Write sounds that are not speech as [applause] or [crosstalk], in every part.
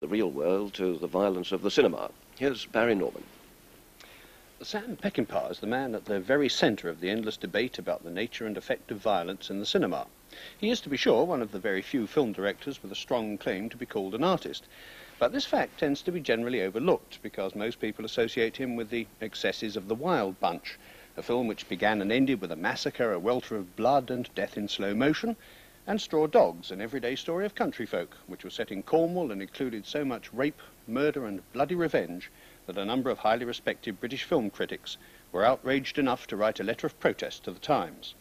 the real world to the violence of the cinema. Here's Barry Norman. Sam Peckinpah is the man at the very centre of the endless debate about the nature and effect of violence in the cinema. He is, to be sure, one of the very few film directors with a strong claim to be called an artist. But this fact tends to be generally overlooked because most people associate him with the excesses of The Wild Bunch, a film which began and ended with a massacre, a welter of blood and death in slow motion, and Straw Dogs, an everyday story of country folk, which was set in Cornwall and included so much rape, murder and bloody revenge that a number of highly respected British film critics were outraged enough to write a letter of protest to the Times.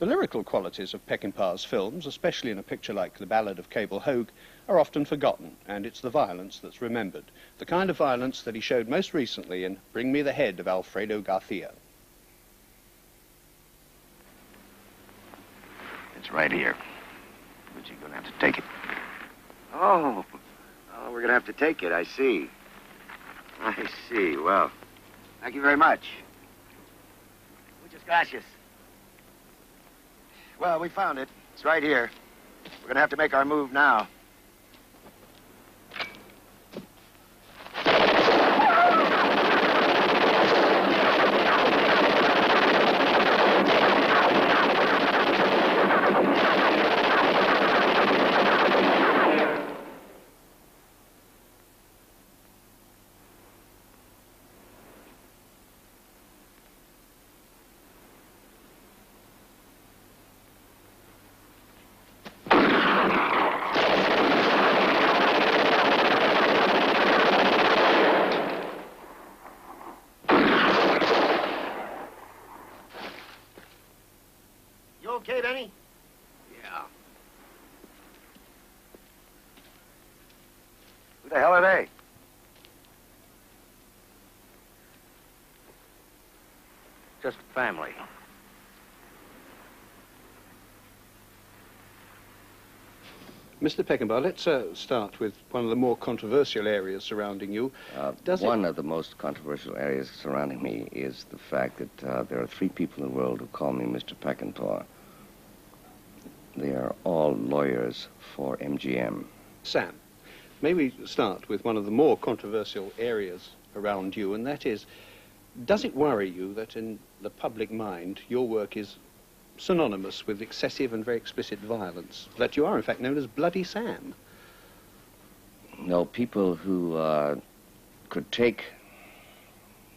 The lyrical qualities of Peckinpah's films, especially in a picture like The Ballad of Cable Hogue, are often forgotten, and it's the violence that's remembered, the kind of violence that he showed most recently in Bring Me the Head of Alfredo Garcia. It's right here have to take it. Oh, oh we're gonna have to take it. I see. I see. Well, thank you very much. Muchas gracias. Well, we found it. It's right here. We're gonna have to make our move now. okay, Benny? Yeah. Who the hell are they? Just family. Mr. Peckinpah, let's uh, start with one of the more controversial areas surrounding you. Uh, one it... of the most controversial areas surrounding me is the fact that uh, there are three people in the world who call me Mr. Peckinpah. They are all lawyers for MGM. Sam, may we start with one of the more controversial areas around you, and that is, does it worry you that in the public mind your work is synonymous with excessive and very explicit violence, that you are in fact known as Bloody Sam? No, people who uh, could take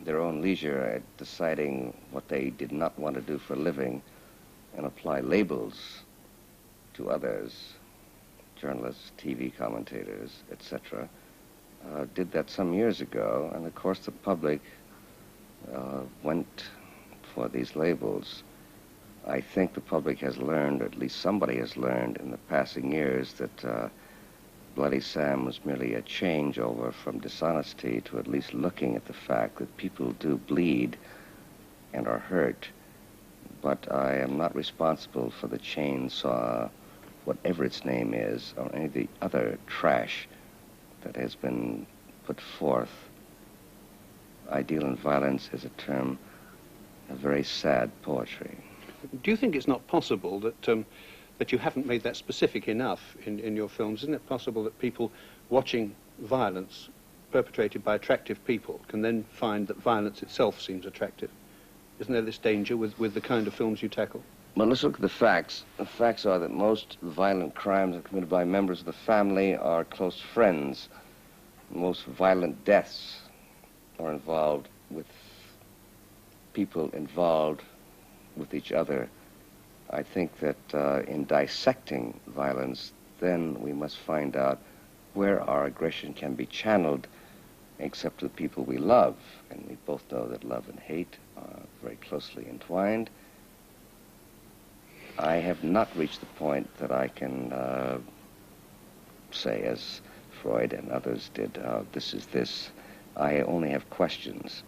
their own leisure at deciding what they did not want to do for a living and apply labels to others, journalists, TV commentators, etc., uh, did that some years ago, and of course the public uh, went for these labels. I think the public has learned, or at least somebody has learned in the passing years, that uh, Bloody Sam was merely a changeover from dishonesty to at least looking at the fact that people do bleed and are hurt. But I am not responsible for the chainsaw whatever its name is, or any of the other trash that has been put forth. I deal in violence as a term of very sad poetry. Do you think it's not possible that um, that you haven't made that specific enough in, in your films? Isn't it possible that people watching violence perpetrated by attractive people can then find that violence itself seems attractive? Isn't there this danger with, with the kind of films you tackle? Well, let's look at the facts. The facts are that most violent crimes are committed by members of the family or close friends. Most violent deaths are involved with people involved with each other. I think that uh, in dissecting violence, then we must find out where our aggression can be channeled except to the people we love. And we both know that love and hate are very closely entwined. I have not reached the point that I can uh, say, as Freud and others did, uh, this is this. I only have questions.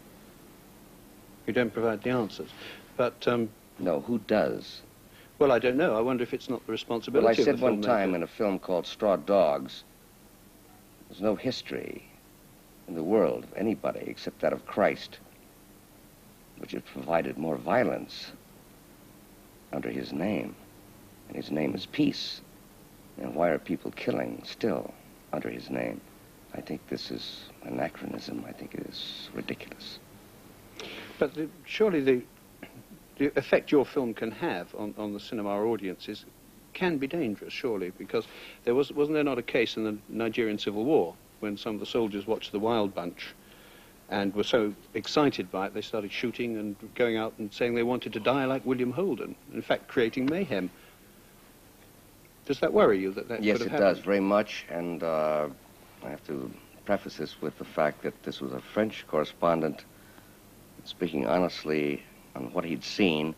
You don't provide the answers. But, um, No, who does? Well, I don't know. I wonder if it's not the responsibility well, I said one time in a film called Straw Dogs, there's no history in the world of anybody except that of Christ, which has provided more violence under his name. And his name is peace. And why are people killing still under his name? I think this is anachronism. I think it is ridiculous. But the, surely the, the effect your film can have on, on the cinema audiences can be dangerous, surely, because there was, wasn't there not a case in the Nigerian Civil War when some of the soldiers watched the Wild Bunch and were so excited by it they started shooting and going out and saying they wanted to die like William Holden, in fact creating mayhem. Does that worry you that that yes, it have does very much, and uh, I have to preface this with the fact that this was a French correspondent speaking honestly on what he'd seen.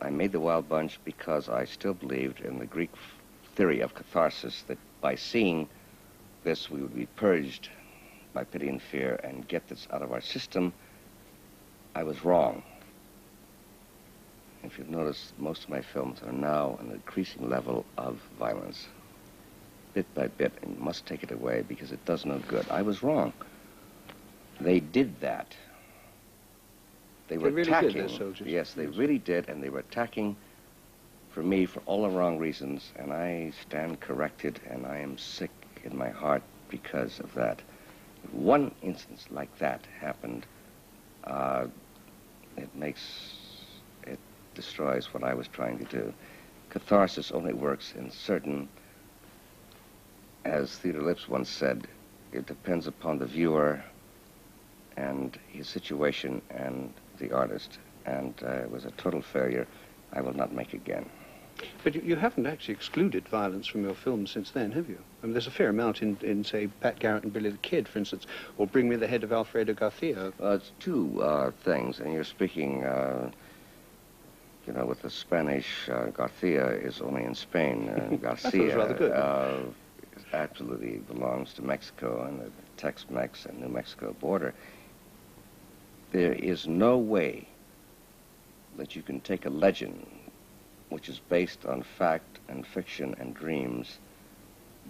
I made the Wild Bunch because I still believed in the Greek theory of catharsis that by seeing this we would be purged by pity and fear and get this out of our system. I was wrong. If you've noticed, most of my films are now an increasing level of violence. Bit by bit, and must take it away because it does no good. I was wrong. They did that. They were really attacking. soldiers. Yes, they Yes. really did, and they were attacking for me for all the wrong reasons, and I stand corrected, and I am sick in my heart because of that. If one instance like that happened, uh, it makes, it destroys what I was trying to do. Catharsis only works in certain, as Theodor Lipps once said, it depends upon the viewer and his situation and the artist. And uh, it was a total failure. I will not make again. But you, you haven't actually excluded violence from your films since then, have you? I mean, there's a fair amount in, in, say, Pat Garrett and Billy the Kid, for instance, or Bring Me the Head of Alfredo Garcia. Uh, it's two uh, things, and you're speaking, uh, you know, with the Spanish, uh, Garcia is only in Spain. Uh, [laughs] Garcia rather good. Uh, absolutely belongs to Mexico and the Tex-Mex and New Mexico border. There is no way that you can take a legend which is based on fact and fiction and dreams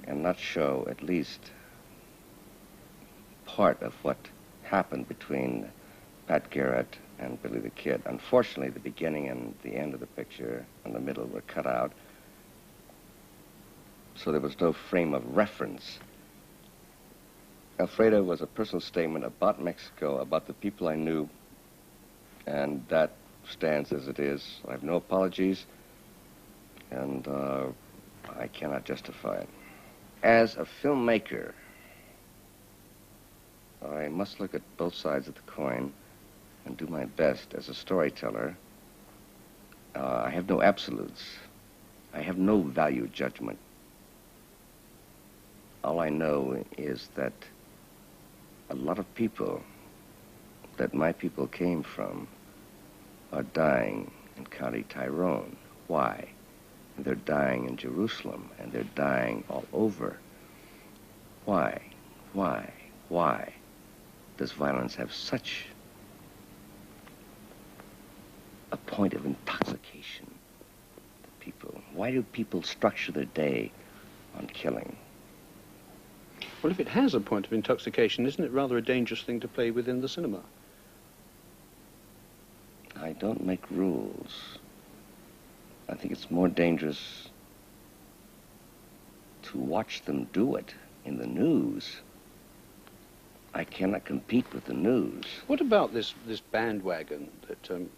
and not show at least part of what happened between Pat Garrett and Billy the Kid. Unfortunately, the beginning and the end of the picture and the middle were cut out, so there was no frame of reference. Alfredo was a personal statement about Mexico, about the people I knew, and that stands as it is. I have no apologies, and uh, I cannot justify it. As a filmmaker, I must look at both sides of the coin and do my best as a storyteller. Uh, I have no absolutes. I have no value judgment. All I know is that a lot of people that my people came from are dying in County Tyrone. Why? They're dying in Jerusalem, and they're dying all over. Why? Why? Why does violence have such a point of intoxication to people? Why do people structure their day on killing? Well, if it has a point of intoxication, isn't it rather a dangerous thing to play within the cinema? I don't make rules. I think it's more dangerous to watch them do it in the news. I cannot compete with the news. What about this, this bandwagon that, um,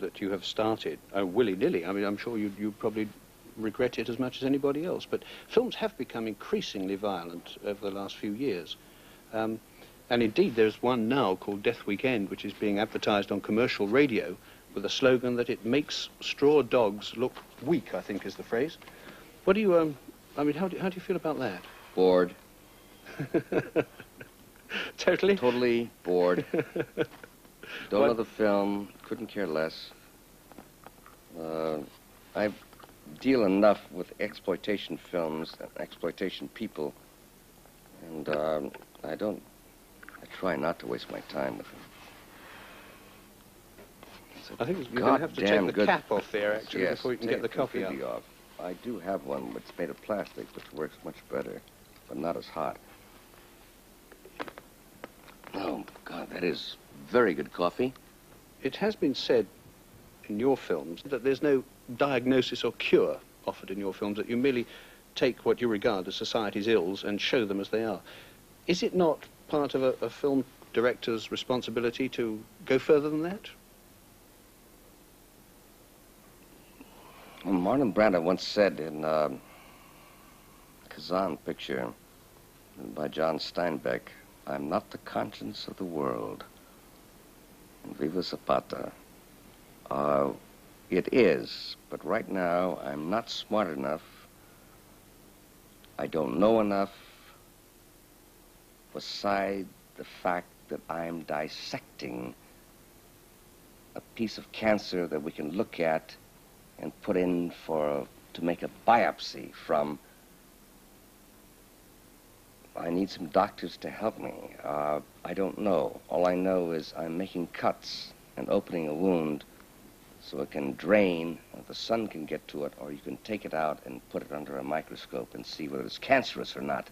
that you have started, uh, willy-nilly? I mean, I'm sure you, you probably regret it as much as anybody else, but films have become increasingly violent over the last few years. Um, and indeed, there's one now called Death Weekend, which is being advertised on commercial radio with a slogan that it makes straw dogs look weak, I think is the phrase. What do you, um, I mean, how do, how do you feel about that? Bored. [laughs] Totally? Totally bored. [laughs] Don't What- know the film. Couldn't care less. Uh, I deal enough with exploitation films and exploitation people, and um, I don't. I try not to waste my time with them. I think you're going to have to take the good- cap off there, actually, yes, before you can get the coffee out. off. I do have one, but it's made of plastic, which works much better, but not as hot. Oh, God, that is very good coffee. It has been said in your films that there's no diagnosis or cure offered in your films, that you merely take what you regard as society's ills and show them as they are. Is it not part of a, a film director's responsibility to go further than that? Well, Marlon Brando once said in uh, Kazan picture by John Steinbeck, I'm not the conscience of the world. And Viva Zapata. Uh, it is, but right now I'm not smart enough. I don't know enough beside the fact that I'm dissecting a piece of cancer that we can look at and put in for to make a biopsy from. I need some doctors to help me. Uh, I don't know. All I know is I'm making cuts and opening a wound so it can drain, the sun can get to it, or you can take it out and put it under a microscope and see whether it's cancerous or not.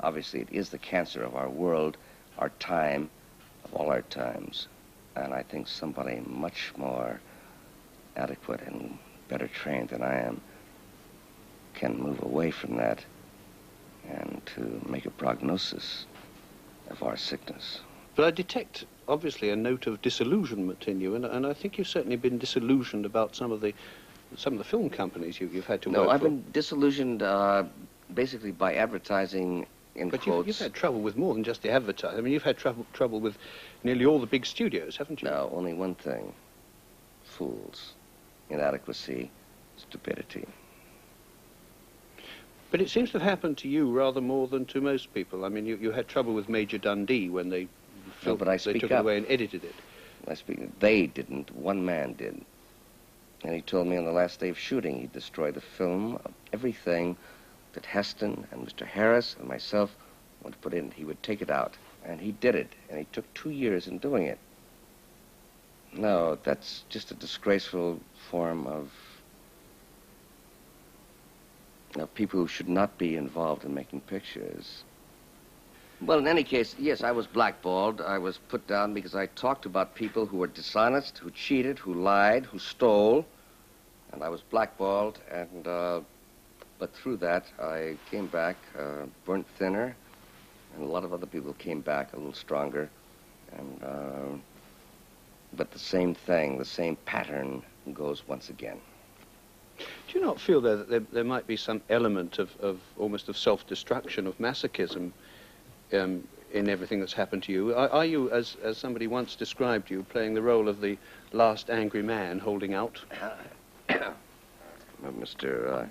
Obviously, it is the cancer of our world, our time, of all our times. And I think somebody much more adequate and better trained than I am can move away from that and to make a prognosis of our sickness. But I detect, obviously, a note of disillusionment in you, and, and I think you've certainly been disillusioned about some of the some of the film companies you, have had to no, work I've for. been disillusioned uh, basically by advertising in but quotes. You've, you've had trouble with more than just the advertising. I mean, you've had trouble trouble with nearly all the big studios, haven't you? No, only one thing: fools, inadequacy, stupidity. But it seems to have happened to you rather more than to most people. I mean, you, you had trouble with Major Dundee when they, No, but I they took up. it away and edited it. I speak. They didn't. One man did. And he told me on the last day of shooting he'd destroy the film, everything that Heston and Mr. Harris and myself wanted to put in. He would take it out. And he did it. And he took two years in doing it. No, that's just a disgraceful form of, of people who should not be involved in making pictures. Well, in any case, yes, I was blackballed. I was put down because I talked about people who were dishonest, who cheated, who lied, who stole. And I was blackballed, and, uh, but through that, I came back, uh, burnt thinner, and a lot of other people came back a little stronger. And, uh, but the same thing, the same pattern goes once again. Do you not feel there that there, there might be some element of, of almost of self-destruction, of masochism um, in everything that's happened to you? Are, are you, as, as somebody once described you, playing the role of the last angry man holding out? [coughs] Uh, Mr. Uh,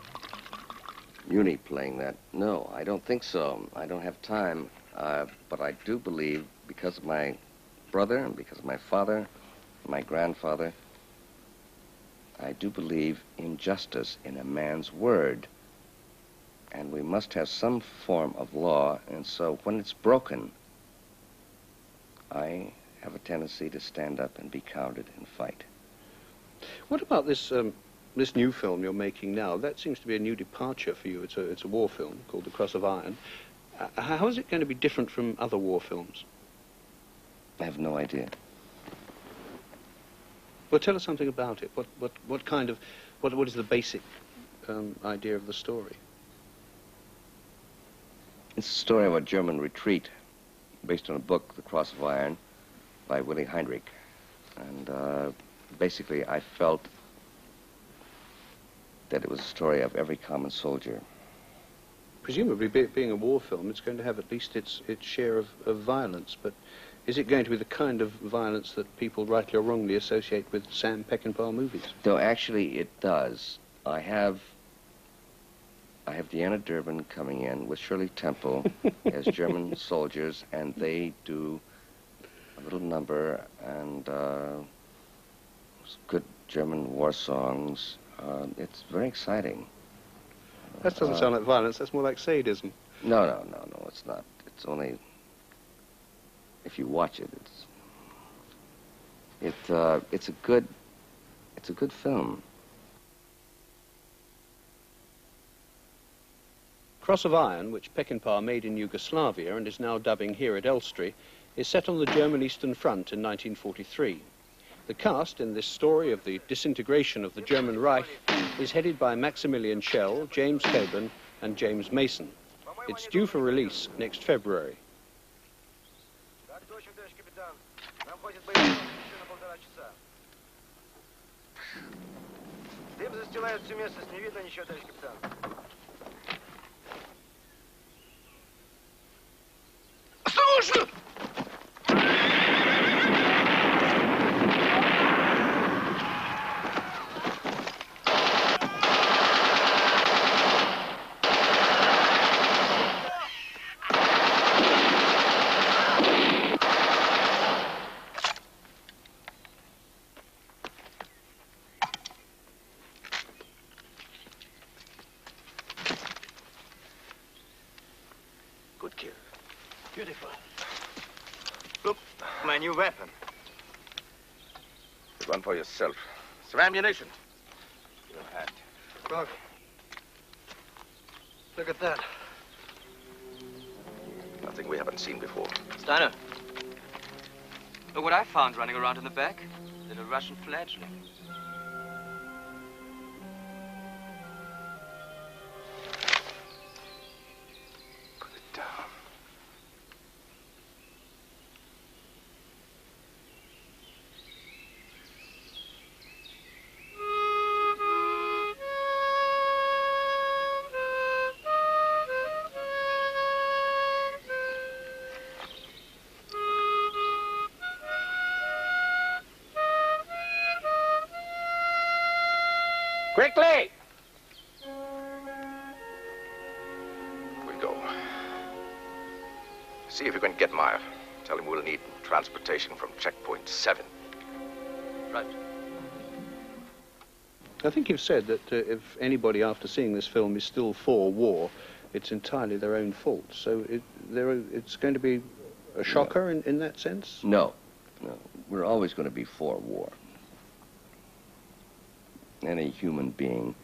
Muni playing that. No, I don't think so. I don't have time. Uh, but I do believe, because of my brother and because of my father, my grandfather, I do believe in justice, in a man's word. And we must have some form of law, and so when it's broken, I have a tendency to stand up and be counted and fight. What about this um, this new film you're making now? That seems to be a new departure for you. It's a it's a war film called The Cross of Iron. Uh, how is it going to be different from other war films? I have no idea. Well, tell us something about it. What what what kind of what what is the basic um, idea of the story? It's a story of a German retreat based on a book, The Cross of Iron, by Willi Heinrich. And uh, basically, I felt that it was a story of every common soldier. Presumably, be, being a war film, it's going to have at least its its share of, of violence. But is it going to be the kind of violence that people, rightly or wrongly, associate with Sam Peckinpah movies? Though actually it does. I have I have Deanna Durbin coming in with Shirley Temple [laughs] as German soldiers, and they do a little number and uh, good German war songs. Uh, it's very exciting. That doesn't Uh, sound like violence. That's more like sadism. No, no, no, no, it's not. It's only if you watch it. It's it. Uh, it's a good. It's a good film. Cross of Iron, which Peckinpah made in Yugoslavia and is now dubbing here at Elstree, is set on the German Eastern Front in 1943. The cast in this story of the disintegration of the German Reich is headed by Maximilian Schell, James Coburn, and James Mason. It's due for release next February. Нам хватит боевых еще на полтора часа. Дым застилает всю местность, не видно ничего, товарищ капитан. Marshal! New weapon. Run for yourself. Some ammunition. Your hat. Look. Look at that. Nothing we haven't seen before. Steiner. Look what I found running around in the back. Little Russian fledgling. Quickly! We'll go. See if you can get Meyer. Tell him we'll need transportation from checkpoint seven. Right. I think you've said that uh, if anybody after seeing this film is still for war, it's entirely their own fault. So it, there are, it's going to be a shocker in, in that sense? No, no. We're always going to be for war. Any human being.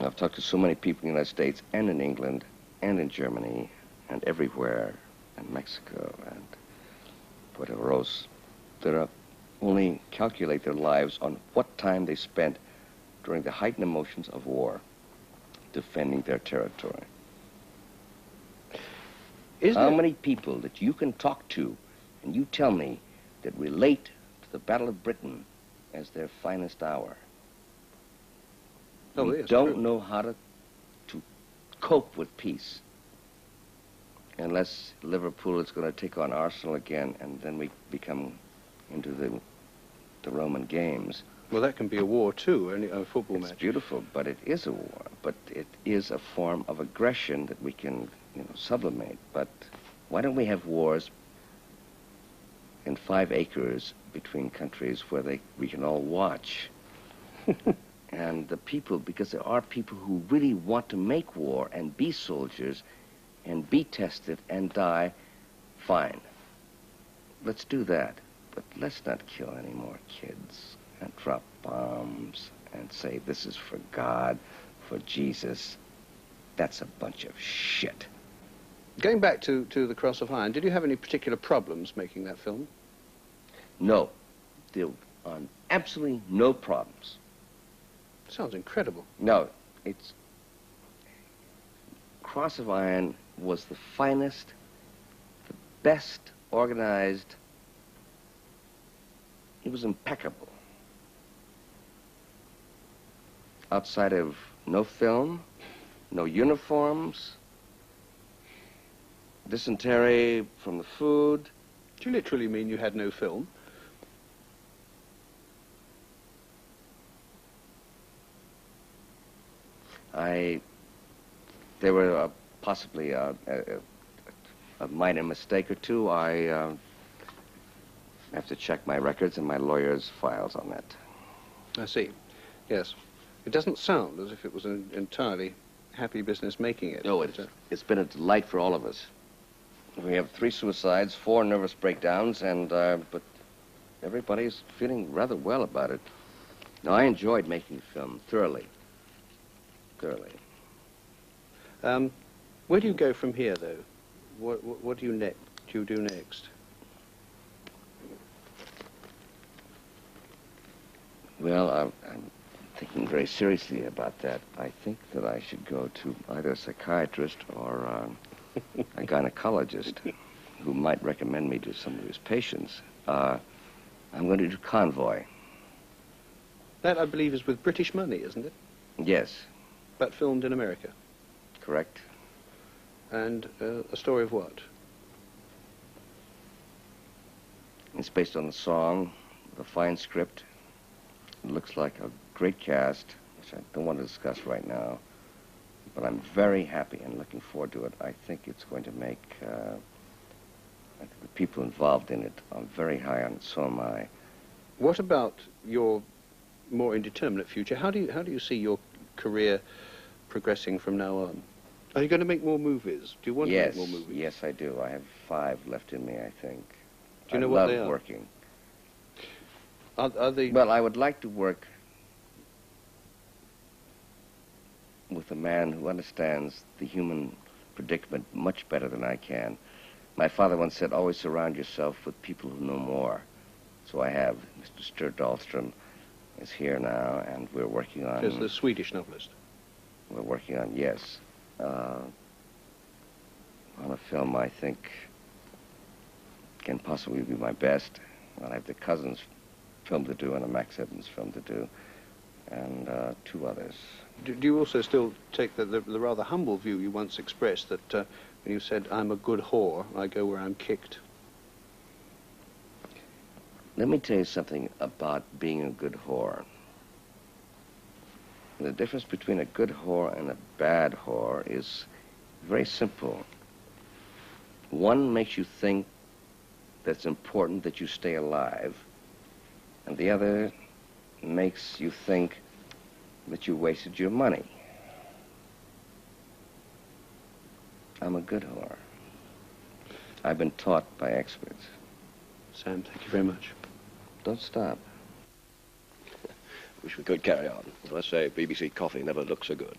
I've talked to so many people in the United States and in England and in Germany and everywhere and Mexico and whatever else that are only calculate their lives on what time they spent during the heightened emotions of war defending their territory. Is How many people that you can talk to and you tell me that relate to the Battle of Britain as their finest hour? We don't true. know how to, to cope with peace unless Liverpool is going to take on Arsenal again and then we become into the, the Roman games. Well, that can be a war too, a football It's match. beautiful, but it is a war. But it is a form of aggression that we can, you know, sublimate. But why don't we have wars in five acres between countries where they we can all watch? [laughs] and the people, because there are people who really want to make war and be soldiers and be tested and die, fine. Let's do that. But let's not kill any more kids and drop bombs and say this is for God, for Jesus. That's a bunch of shit. Going back to, to The Cross of Iron, did you have any particular problems making that film? No, there are absolutely no problems. Sounds incredible. No, it's Cross of Iron was the finest, the best organized. It was impeccable. Outside of no film, no uniforms, dysentery from the food. Do you literally mean you had no film? I, there were uh, possibly a, a, a minor mistake or two. I uh, have to check my records and my lawyer's files on that. I see. Yes. It doesn't sound as if it was an entirely happy business making it. But, it's, uh, it's been a delight for all of us. We have three suicides, four nervous breakdowns, and uh, but everybody's feeling rather well about it. Now, I enjoyed making the film thoroughly. Thoroughly. um, where do you go from here, though? What, what, what do you next? Do you do next? Well, I'm, I'm thinking very seriously about that. I think that I should go to either a psychiatrist or uh, a gynecologist who might recommend me to some of his patients. Uh, I'm going to do Convoy. That, I believe, is with British money, isn't it? Yes, But filmed in America. correct. And uh, a story of what? It's based on the song, the fine script. It looks like a great cast, which I don't want to discuss right now. But I'm very happy and looking forward to it. I think it's going to make uh, I think the people involved in it are very high on it. So am I. What about your more indeterminate future? How do you how do you see your career progressing from now on? Are you going to make more movies? Do you want yes, to make more movies? yes, I do. I have five left in me. I think. Do you know I what love they are? working. Are, are they? Well, I would like to work with a man who understands the human predicament much better than I can. My father once said, always surround yourself with people who know more. So I have Mr. Sture Dahlström is here now, and we're working on... There's the Swedish novelist. We're working on, yes, uh, on a film I think can possibly be my best. I have the Cousins film to do and a Max Evans film to do, and uh, two others. Do, do you also still take the, the, the rather humble view you once expressed that uh, when you said, I'm a good whore, I go where I'm kicked? Let me tell you something about being a good whore. The difference between a good whore and a bad whore is very simple. One makes you think that it's important that you stay alive, and the other makes you think that you wasted your money. I'm a good whore. I've been taught by experts. Sam, thank you very much. Don't stop. Wish we could carry on. I say, BBC coffee never looks so good.